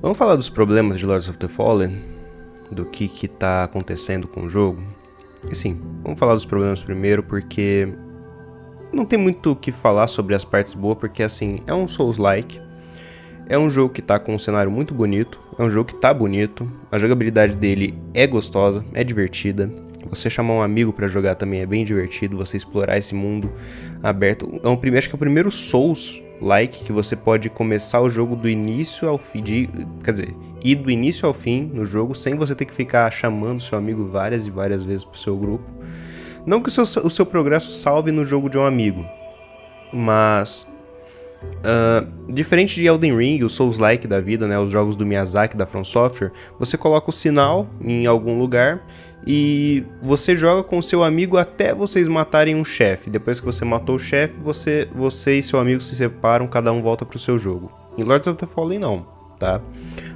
Vamos falar dos problemas de Lords of the Fallen? Do que que tá acontecendo com o jogo? E sim, vamos falar dos problemas primeiro, porque não tem muito o que falar sobre as partes boas, porque assim, é um Souls-like, é um jogo que tá com um cenário muito bonito, é um jogo que tá bonito, a jogabilidade dele é gostosa, é divertida. Você chamar um amigo para jogar também é bem divertido, você explorar esse mundo aberto. É um, acho que é o primeiro Souls like que você pode começar o jogo do início ao fim, de, quer dizer, ir do início ao fim no jogo sem você ter que ficar chamando seu amigo várias e várias vezes pro seu grupo. Não que o seu, o seu progresso salve no jogo de um amigo, mas uh, diferente de Elden Ring, o Souls-like da vida, né, os jogos do Miyazaki da From Software, você coloca o sinal em algum lugar e você joga com seu amigo até vocês matarem um chefe. Depois que você matou o chefe, você, você e seu amigo se separam, cada um volta pro seu jogo. Em Lords of the Fallen não, tá?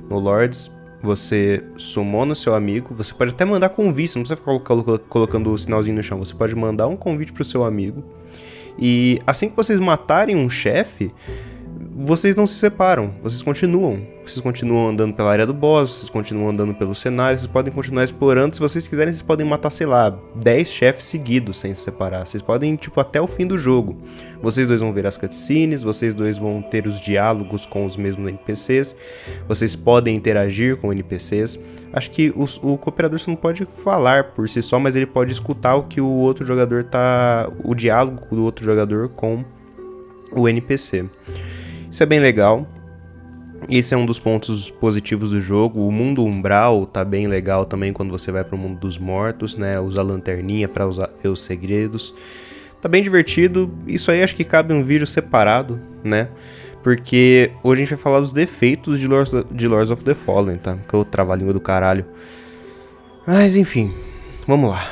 No Lords você sumona seu amigo, você pode até mandar convite, não precisa ficar colocando o sinalzinho no chão, você pode mandar um convite pro seu amigo. E assim que vocês matarem um chefe, vocês não se separam, vocês continuam. Vocês continuam andando pela área do boss, vocês continuam andando pelo cenário, vocês podem continuar explorando. Se vocês quiserem, vocês podem matar, sei lá, 10 chefes seguidos sem se separar. Vocês podem, tipo, até o fim do jogo. Vocês dois vão ver as cutscenes, vocês dois vão ter os diálogos com os mesmos NPCs, vocês podem interagir com NPCs. Acho que o, o cooperador não pode falar por si só, mas ele pode escutar o que o outro jogador tá. o diálogo do outro jogador com o NPC. Isso é bem legal. Esse é um dos pontos positivos do jogo. O mundo umbral tá bem legal também quando você vai para o mundo dos mortos, né? Usar lanterninha para ver os segredos. Tá bem divertido. Isso aí acho que cabe um vídeo separado, né? Porque hoje a gente vai falar dos defeitos de Lords, de Lords of the Fallen, tá? Que é o trabalhinho do caralho. Mas enfim, vamos lá.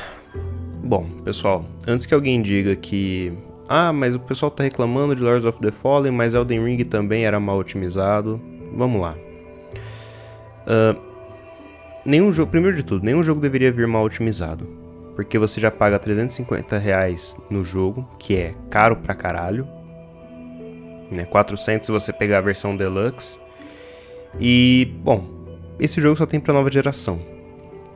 Bom, pessoal, antes que alguém diga que ah, mas o pessoal tá reclamando de Lords of the Fallen, mas Elden Ring também era mal otimizado. Vamos lá. Uh, nenhum jogo, primeiro de tudo, nenhum jogo deveria vir mal otimizado. Porque você já paga 350 reais no jogo, que é caro pra caralho. Né? 400 se você pegar a versão Deluxe. E, bom, esse jogo só tem pra nova geração.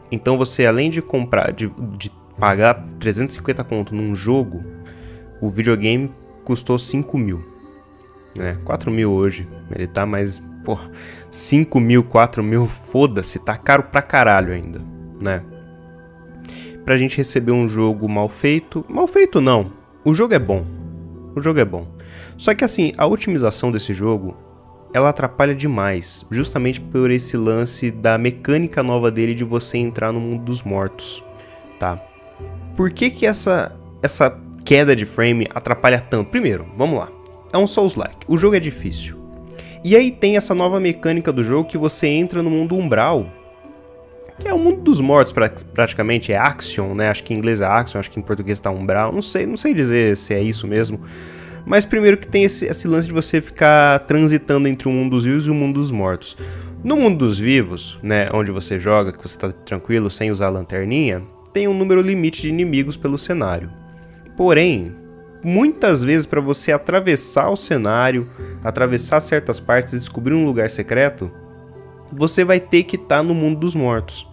Então você, além de comprar, de, de pagar 350 conto num jogo, o videogame custou 5 mil. Né? 4 mil hoje. Ele tá mais. Pô, 5 mil, 4 mil, foda-se, tá caro pra caralho ainda, né? Pra gente receber um jogo mal feito. Mal feito não. O jogo é bom. O jogo é bom. Só que assim, a otimização desse jogo ela atrapalha demais, justamente por esse lance da mecânica nova dele de você entrar no mundo dos mortos, tá? Por que que essa essa queda de frame atrapalha tanto? Primeiro, vamos lá. É um Souls-like. O jogo é difícil. E aí tem essa nova mecânica do jogo que você entra no mundo umbral. Que é o mundo dos mortos, praticamente. É Action, né? Acho que em inglês é Action, acho que em português tá umbral. Não sei, não sei dizer se é isso mesmo. Mas primeiro que tem esse, esse lance de você ficar transitando entre o mundo dos vivos e o mundo dos mortos. No mundo dos vivos, né, onde você joga, que você tá tranquilo, sem usar a lanterninha, tem um número limite de inimigos pelo cenário. Porém, muitas vezes para você atravessar o cenário, atravessar certas partes e descobrir um lugar secreto, você vai ter que estar tá no mundo dos mortos.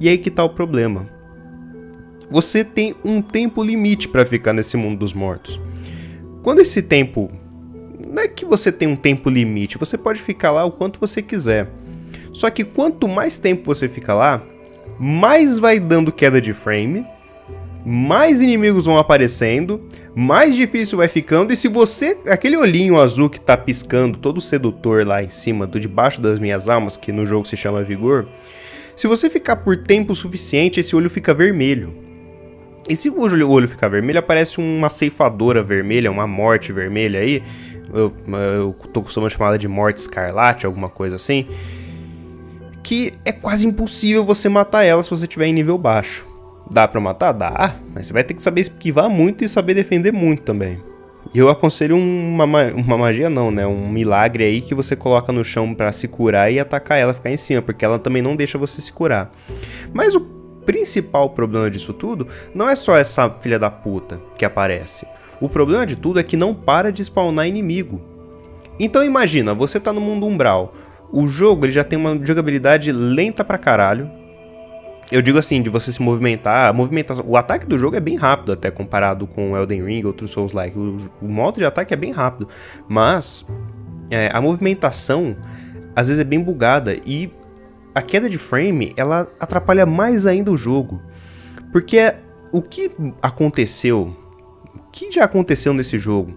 E aí que tá o problema. Você tem um tempo limite para ficar nesse mundo dos mortos. Quando esse tempo não é que você tem um tempo limite, você pode ficar lá o quanto você quiser. Só que quanto mais tempo você fica lá, mais vai dando queda de frame, mais inimigos vão aparecendo, mais difícil vai ficando. E se você, aquele olhinho azul que tá piscando, todo sedutor lá em cima, do debaixo das minhas almas, que no jogo se chama Vigor, se você ficar por tempo suficiente, esse olho fica vermelho. E se o olho ficar vermelho, aparece uma ceifadora vermelha, uma morte vermelha aí. Eu, eu tô costumando chamar ela de morte escarlate, alguma coisa assim. Que é quase impossível você matar ela se você tiver em nível baixo. Dá pra matar? Dá, mas você vai ter que saber esquivar muito e saber defender muito também. Eu aconselho uma, uma magia não, né? Um milagre aí que você coloca no chão para se curar e atacar ela, ficar em cima, porque ela também não deixa você se curar. Mas o principal problema disso tudo não é só essa filha da puta que aparece. O problema de tudo é que não para de spawnar inimigo. Então imagina, você tá no mundo umbral, O jogo ele já tem uma jogabilidade lenta pra caralho. Eu digo assim, de você se movimentar, movimentação, o ataque do jogo é bem rápido até comparado com Elden Ring, outros Souls-like. O, o, modo de ataque é bem rápido, mas é, a movimentação às vezes é bem bugada e a queda de frame ela atrapalha mais ainda o jogo, porque o que aconteceu, o que já aconteceu nesse jogo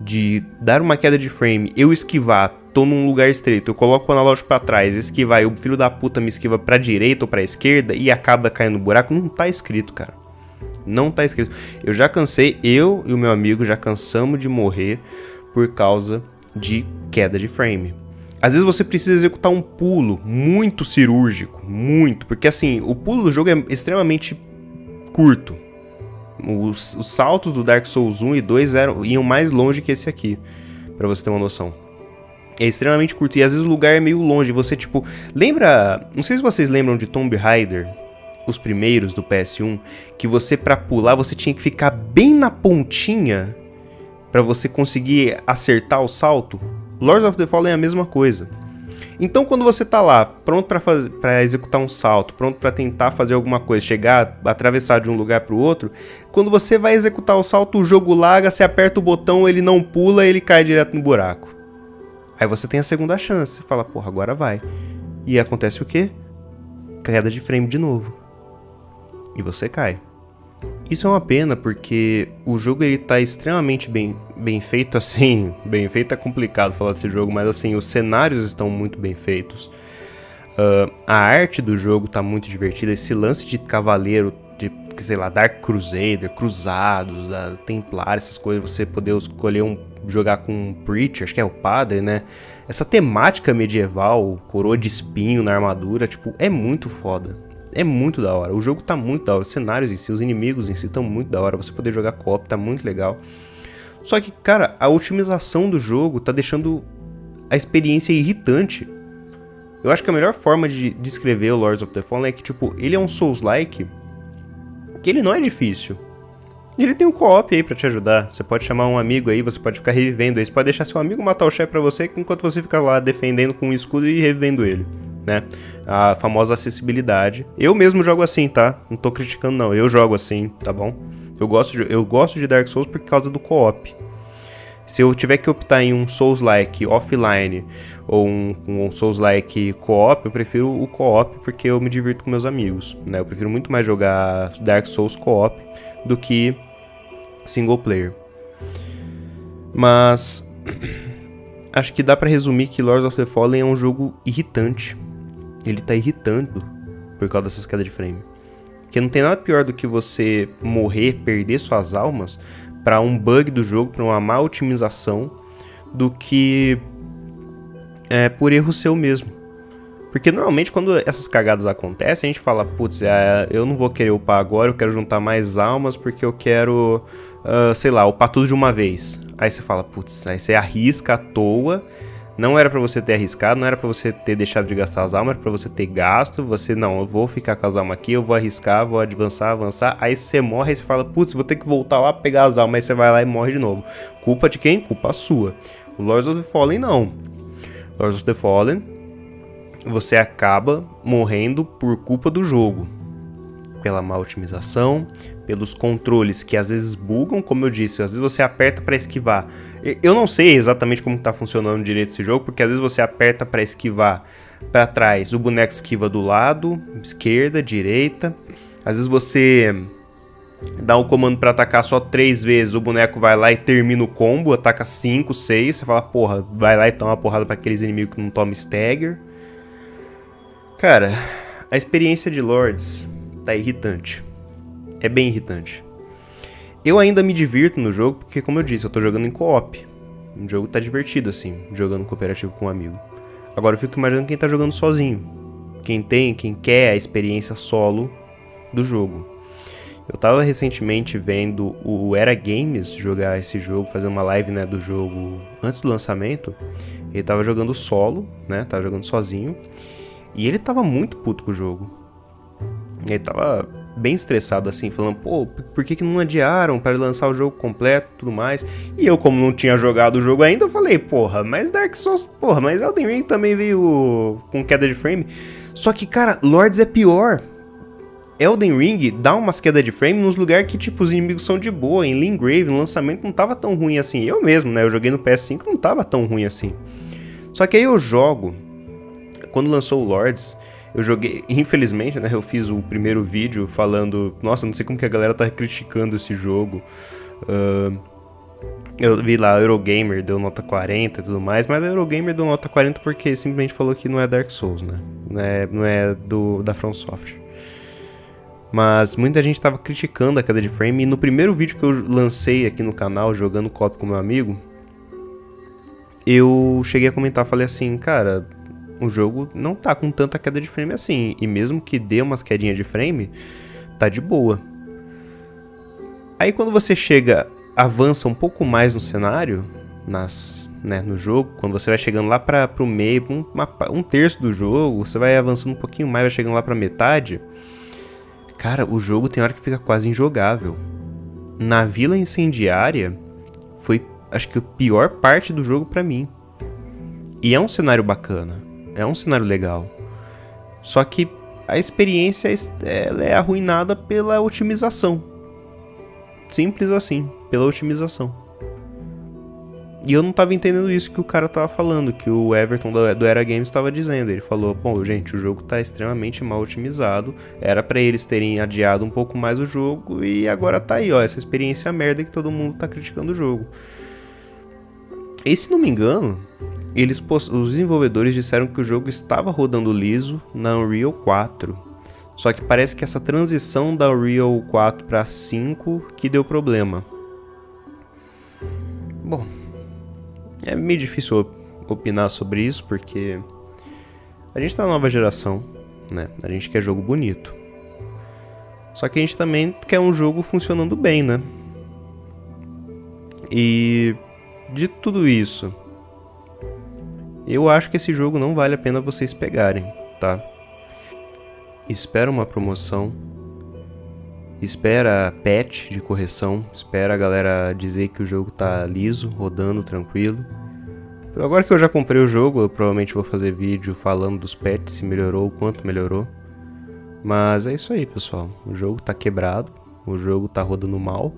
de dar uma queda de frame, eu esquivar, tô num lugar estreito, eu coloco o analógico para trás, esquivar, e o filho da puta me esquiva pra direita ou pra esquerda e acaba caindo no buraco, não tá escrito, cara. Não tá escrito. Eu já cansei, eu e o meu amigo já cansamos de morrer por causa de queda de frame. Às vezes você precisa executar um pulo muito cirúrgico, muito, porque assim, o pulo do jogo é extremamente curto. Os, os saltos do Dark Souls 1 e 2 eram, iam mais longe que esse aqui, para você ter uma noção. É extremamente curto e às vezes o lugar é meio longe. Você, tipo, lembra. Não sei se vocês lembram de Tomb Raider, os primeiros do PS1, que você, para pular, você tinha que ficar bem na pontinha para você conseguir acertar o salto. Lords of the Fallen é a mesma coisa. Então, quando você tá lá, pronto para executar um salto, pronto para tentar fazer alguma coisa, chegar, atravessar de um lugar para o outro, quando você vai executar o salto, o jogo larga, você aperta o botão, ele não pula, ele cai direto no buraco. Aí você tem a segunda chance, você fala, porra, agora vai. E acontece o quê? Queda de frame de novo. E você cai. Isso é uma pena porque o jogo ele tá extremamente bem, bem feito assim. Bem feito é complicado falar desse jogo, mas assim, os cenários estão muito bem feitos. Uh, a arte do jogo tá muito divertida. Esse lance de cavaleiro, sei lá, Dark Crusader, Cruzados, uh, Templar, essas coisas, você poder escolher um. jogar com um Preacher, acho que é o padre, né? Essa temática medieval, coroa de espinho na armadura, tipo, é muito foda é muito da hora. O jogo tá muito da hora. Os cenários em si, os inimigos em si estão muito da hora. Você poder jogar co-op tá muito legal. Só que, cara, a otimização do jogo tá deixando a experiência irritante. Eu acho que a melhor forma de descrever o Lords of the Fallen é que, tipo, ele é um Souls-like que ele não é difícil. Ele tem um co-op aí pra te ajudar. Você pode chamar um amigo aí, você pode ficar revivendo aí. Você pode deixar seu amigo matar o chefe pra você enquanto você fica lá defendendo com o escudo e revivendo ele né? A famosa acessibilidade. Eu mesmo jogo assim, tá? Não tô criticando não, eu jogo assim, tá bom? Eu gosto de, eu gosto de Dark Souls por causa do co-op. Se eu tiver que optar em um Souls-like offline ou um, um Souls-like co-op, eu prefiro o co-op porque eu me divirto com meus amigos, né? Eu prefiro muito mais jogar Dark Souls co-op do que single player. Mas acho que dá para resumir que Lords of the Fallen é um jogo irritante ele tá irritando por causa dessas quedas de frame. Porque não tem nada pior do que você morrer, perder suas almas para um bug do jogo, para uma má otimização, do que é, por erro seu mesmo. Porque normalmente quando essas cagadas acontecem, a gente fala, putz, é, eu não vou querer upar agora, eu quero juntar mais almas porque eu quero, uh, sei lá, upar tudo de uma vez. Aí você fala, putz, aí você arrisca à toa não era para você ter arriscado, não era para você ter deixado de gastar as almas, era pra você ter gasto. Você, não, eu vou ficar com as almas aqui, eu vou arriscar, vou avançar, avançar. Aí você morre e você fala, putz, vou ter que voltar lá pegar as almas. Aí você vai lá e morre de novo. Culpa de quem? Culpa sua. O Lords of the Fallen não. Lords of the Fallen, você acaba morrendo por culpa do jogo. Pela má otimização, pelos controles que às vezes bugam, como eu disse, às vezes você aperta para esquivar. Eu não sei exatamente como está funcionando direito esse jogo, porque às vezes você aperta para esquivar para trás, o boneco esquiva do lado, esquerda, direita. Às vezes você dá um comando para atacar só três vezes, o boneco vai lá e termina o combo, ataca 5, 6, você fala, porra, vai lá e toma uma porrada para aqueles inimigos que não tomam stagger. Cara, a experiência de Lords tá irritante é bem irritante. Eu ainda me divirto no jogo, porque como eu disse, eu tô jogando em co-op. O jogo tá divertido assim, jogando cooperativo com um amigo. Agora eu fico imaginando quem tá jogando sozinho. Quem tem, quem quer a experiência solo do jogo. Eu tava recentemente vendo o Era Games jogar esse jogo, fazer uma live né, do jogo antes do lançamento. Ele tava jogando solo, né? Tava jogando sozinho. E ele tava muito puto com o jogo. Ele tava bem estressado assim, falando, pô, por que, que não adiaram para lançar o jogo completo tudo mais? E eu, como não tinha jogado o jogo ainda, eu falei, porra, mas Dark Souls, porra, mas Elden Ring também veio com queda de frame. Só que, cara, Lords é pior. Elden Ring dá umas quedas de frame nos lugares que, tipo, os inimigos são de boa. Em Lingrave, no lançamento, não tava tão ruim assim. Eu mesmo, né? Eu joguei no PS5, não tava tão ruim assim. Só que aí eu jogo. Quando lançou o Lords, eu joguei. Infelizmente, né? Eu fiz o primeiro vídeo falando. Nossa, não sei como que a galera tá criticando esse jogo. Uh, eu vi lá, Eurogamer deu nota 40 e tudo mais, mas a Eurogamer deu nota 40 porque simplesmente falou que não é Dark Souls, né? Não é, não é do, da From Software. Mas muita gente estava criticando a queda de frame. E no primeiro vídeo que eu lancei aqui no canal, jogando cop com meu amigo, eu cheguei a comentar, falei assim, cara, o jogo não tá com tanta queda de frame assim. E mesmo que dê umas quedinhas de frame, tá de boa. Aí quando você chega, avança um pouco mais no cenário, nas, né, no jogo, quando você vai chegando lá para o meio, um, uma, um terço do jogo, você vai avançando um pouquinho mais, vai chegando lá para metade Cara, o jogo tem hora que fica quase injogável. Na Vila Incendiária foi, acho que a pior parte do jogo para mim. E é um cenário bacana, é um cenário legal. Só que a experiência ela é arruinada pela otimização. Simples assim, pela otimização. E eu não tava entendendo isso que o cara tava falando, que o Everton do, Era Games estava dizendo. Ele falou: bom, gente, o jogo tá extremamente mal otimizado. Era para eles terem adiado um pouco mais o jogo e agora tá aí, ó, essa experiência merda que todo mundo tá criticando o jogo. E se não me engano, eles os desenvolvedores disseram que o jogo estava rodando liso na Unreal 4. Só que parece que essa transição da Unreal 4 para 5 que deu problema. Bom, é meio difícil opinar sobre isso porque a gente tá na nova geração, né? A gente quer jogo bonito. Só que a gente também quer um jogo funcionando bem, né? E de tudo isso, eu acho que esse jogo não vale a pena vocês pegarem, tá? Espera uma promoção, espera patch de correção, espera a galera dizer que o jogo tá liso, rodando tranquilo. Agora que eu já comprei o jogo, eu provavelmente vou fazer vídeo falando dos patches, se melhorou, o quanto melhorou. Mas é isso aí, pessoal. O jogo tá quebrado, o jogo tá rodando mal.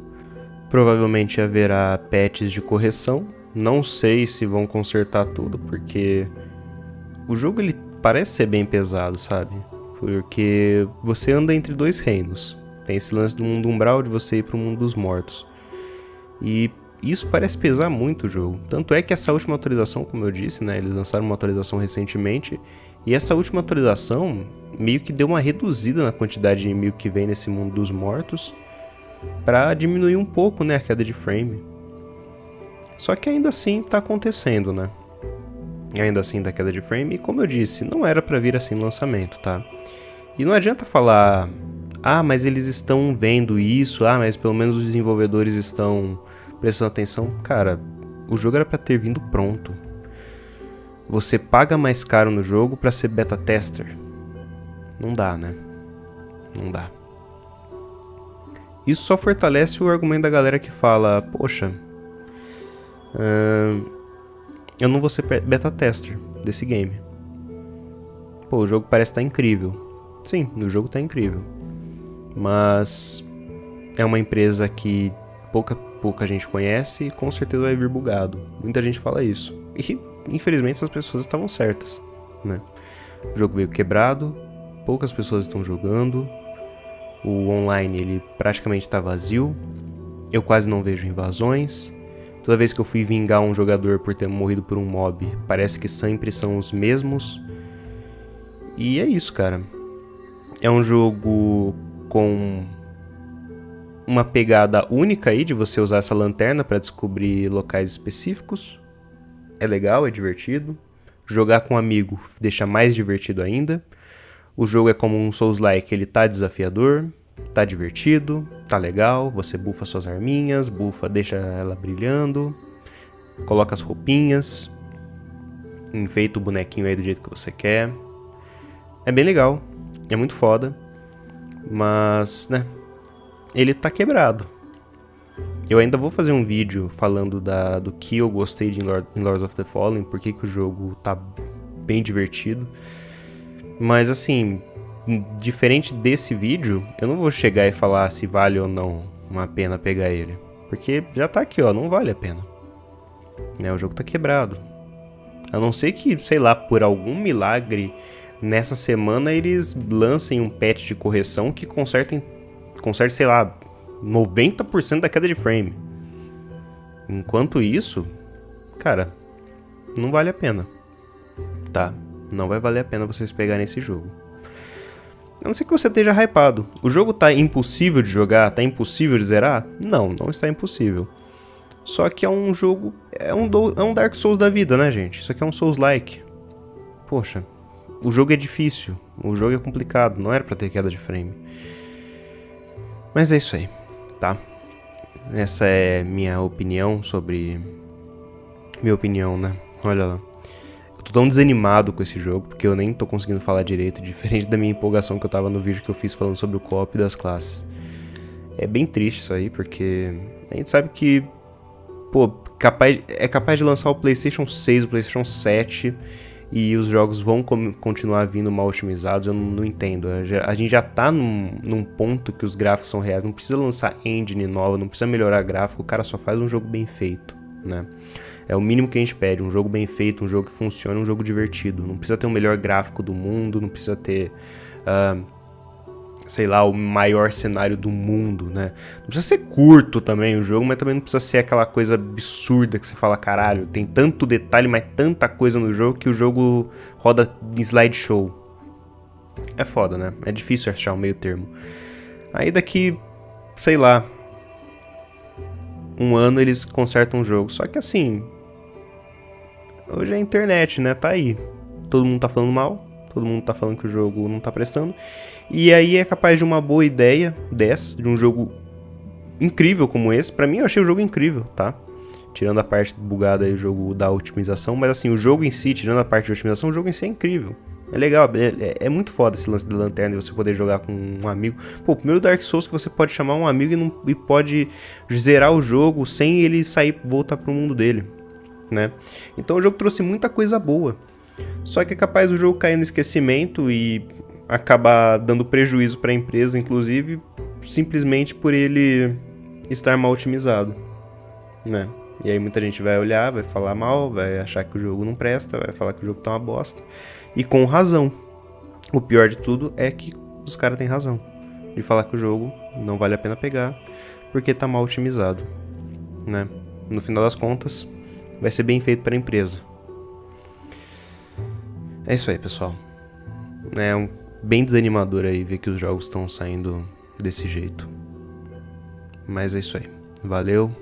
Provavelmente haverá patches de correção. Não sei se vão consertar tudo, porque o jogo ele parece ser bem pesado, sabe? Porque você anda entre dois reinos. Tem esse lance do mundo umbral de você ir pro mundo dos mortos. E isso parece pesar muito o jogo. Tanto é que essa última atualização, como eu disse, né, eles lançaram uma atualização recentemente, e essa última atualização meio que deu uma reduzida na quantidade de inimigo que vem nesse mundo dos mortos, para diminuir um pouco, né, a queda de frame. Só que ainda assim tá acontecendo, né? Ainda assim da queda de frame, e como eu disse, não era para vir assim no lançamento, tá? E não adianta falar, ah, mas eles estão vendo isso, ah, mas pelo menos os desenvolvedores estão prestando atenção, cara, o jogo era para ter vindo pronto. Você paga mais caro no jogo para ser beta tester. Não dá, né? Não dá. Isso só fortalece o argumento da galera que fala, poxa, uh, eu não vou ser beta tester desse game. Pô, o jogo parece estar tá incrível. Sim, o jogo está incrível. Mas é uma empresa que pouca pouca gente conhece e com certeza vai vir bugado. Muita gente fala isso. E infelizmente essas pessoas estavam certas, né? O jogo veio quebrado, poucas pessoas estão jogando, o online ele praticamente está vazio, eu quase não vejo invasões. Toda vez que eu fui vingar um jogador por ter morrido por um mob, parece que sempre são os mesmos. E é isso, cara. É um jogo com uma pegada única aí de você usar essa lanterna para descobrir locais específicos. É legal, é divertido. Jogar com um amigo deixa mais divertido ainda. O jogo é como um Souls-like, ele tá desafiador, tá divertido, tá legal. Você bufa suas arminhas, bufa, deixa ela brilhando, coloca as roupinhas, enfeita o bonequinho aí do jeito que você quer. É bem legal, é muito foda. Mas, né, ele tá quebrado. Eu ainda vou fazer um vídeo falando da, do que eu gostei de Lord, em Lords of the Fallen, porque que o jogo tá bem divertido. Mas assim, diferente desse vídeo, eu não vou chegar e falar se vale ou não uma pena pegar ele. Porque já tá aqui, ó, não vale a pena. Né, o jogo tá quebrado. A não ser que, sei lá, por algum milagre, nessa semana eles lancem um patch de correção que consertem, conserte, sei lá, 90% da queda de frame. Enquanto isso, cara, não vale a pena. Tá? Não vai valer a pena vocês pegarem esse jogo. A não ser que você esteja hypado. O jogo tá impossível de jogar, tá impossível de zerar? Não, não está impossível. Só que é um jogo. É um, do, é um Dark Souls da vida, né, gente? Isso aqui é um Souls-like. Poxa, o jogo é difícil. O jogo é complicado. Não era pra ter queda de frame. Mas é isso aí, tá? Essa é minha opinião sobre. Minha opinião, né? Olha lá. Eu tô tão desanimado com esse jogo, porque eu nem tô conseguindo falar direito, diferente da minha empolgação que eu tava no vídeo que eu fiz falando sobre o co-op das classes. É bem triste isso aí, porque a gente sabe que, pô, capaz, é capaz de lançar o PlayStation 6, o PlayStation 7 e os jogos vão continuar vindo mal otimizados, eu não, não entendo. A gente já tá num, num, ponto que os gráficos são reais, não precisa lançar engine nova, não precisa melhorar gráfico, o cara só faz um jogo bem feito, né? É o mínimo que a gente pede, um jogo bem feito, um jogo que funcione, um jogo divertido. Não precisa ter o melhor gráfico do mundo, não precisa ter, uh, sei lá, o maior cenário do mundo, né? Não precisa ser curto também o jogo, mas também não precisa ser aquela coisa absurda que você fala, caralho, tem tanto detalhe, mas tanta coisa no jogo que o jogo roda em slideshow. É foda, né? É difícil achar um meio termo. Aí daqui, sei lá, um ano eles consertam o jogo. Só que assim, Hoje é a internet, né? Tá aí. Todo mundo tá falando mal, todo mundo tá falando que o jogo não tá prestando. E aí é capaz de uma boa ideia dessas, de um jogo incrível como esse. Para mim eu achei o jogo incrível, tá? Tirando a parte bugada e o jogo da otimização, mas assim, o jogo em si, tirando a parte de otimização, o jogo em si é incrível. É legal, é, é, é muito foda esse lance da lanterna e você poder jogar com um amigo. Pô, primeiro Dark Souls que você pode chamar um amigo e, não, e pode zerar o jogo sem ele sair voltar pro mundo dele né? Então o jogo trouxe muita coisa boa. Só que é capaz do jogo cair no esquecimento e acabar dando prejuízo para a empresa, inclusive, simplesmente por ele estar mal otimizado, né? E aí muita gente vai olhar, vai falar mal, vai achar que o jogo não presta, vai falar que o jogo tá uma bosta. E com razão. O pior de tudo é que os caras têm razão de falar que o jogo não vale a pena pegar porque tá mal otimizado, né? No final das contas, vai ser bem feito para a empresa. É isso aí, pessoal. É um, bem desanimador aí ver que os jogos estão saindo desse jeito. Mas é isso aí. Valeu.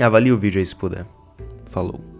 Avalie o vídeo aí se puder. Falou.